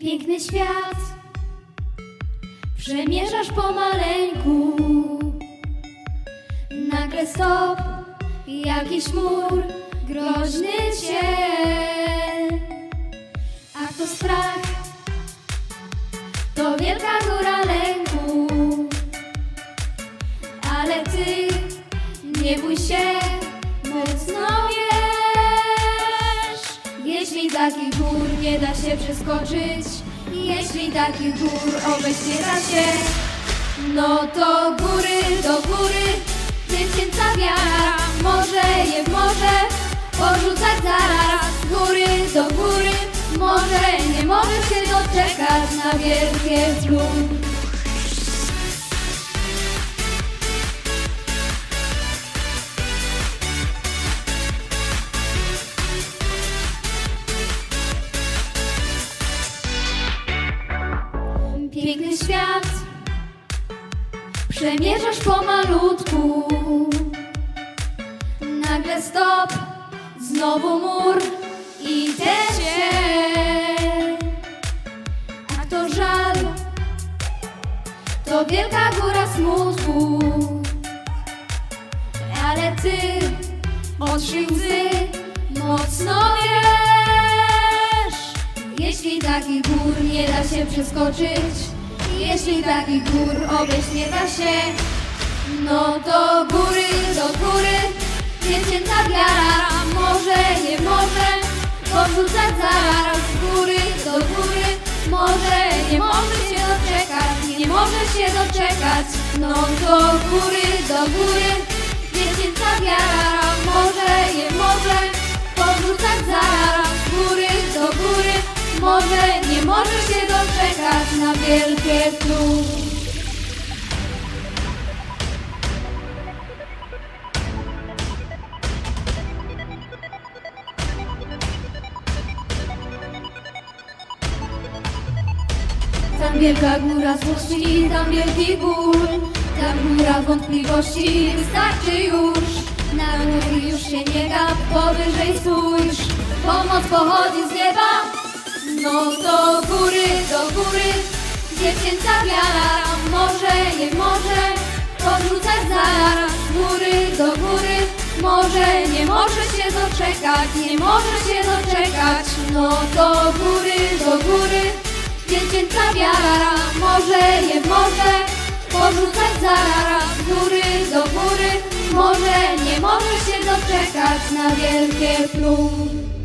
Piękny świat. Przemierzasz pomaleńku Nagle stop Jakiś mur Groźny cień. A to strach To wielka góra lęku. Ale ty Nie bój się Mocno Jeśli takich gór nie da się przeskoczyć. Jeśli takich gór obejść nie da się No to góry do góry. Dziecięca wiara Może je może Porzucać zaraz. Góry do góry Może nie może się doczekać Na wielkie plum świat. Przemierzasz pomalutku. Nagle stop Znowu mur I cień A to żal? To wielka góra smutku. Ale ty Otrzyj łzy Mocno wiesz. Jeśli takich gór nie da się przeskoczyć Jeśli takich gór obejść nie da się No to góry do góry. Dziecięca wiara Może nie może Porzucać zaraz Góry do góry. Może nie może się doczekać Nie może się doczekać No to góry do góry. Dziecięca wiara Może nie może Porzucać zaraz Góry do góry. Może nie może się doczekać Na wielkie plum Tam wielka góra złości, tam wielki ból. Tam góra wątpliwości, wystarczy już. Na góry już się nie gap, powyżej spójrz Pomoc pochodzi z nieba No do góry Dziecięca wiara może, nie może Podrzucać zaraz góry do góry. Może, nie może się doczekać Nie może się doczekać. No to góry do góry Dziecięca wiara może, nie może Porzucać zaraz góry do góry. Może, nie może się doczekać na wielkie plum